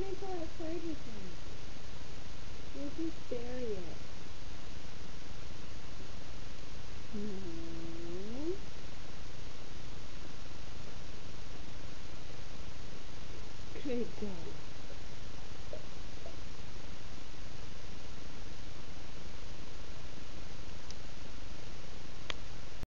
can't play with him. We'll just bury it. No. Good girl.